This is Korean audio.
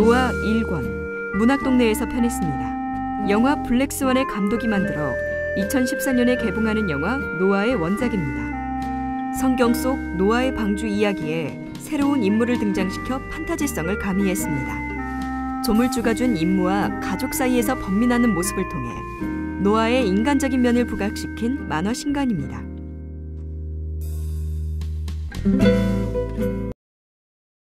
노아 1권 문학동네에서 편했습니다. 영화 블랙스완의 감독이 만들어 2014년에 개봉하는 영화 노아의 원작입니다. 성경 속 노아의 방주 이야기에 새로운 인물을 등장시켜 판타지성을 가미했습니다. 조물주가 준 임무와 가족 사이에서 번민하는 모습을 통해 노아의 인간적인 면을 부각시킨 만화 신간입니다.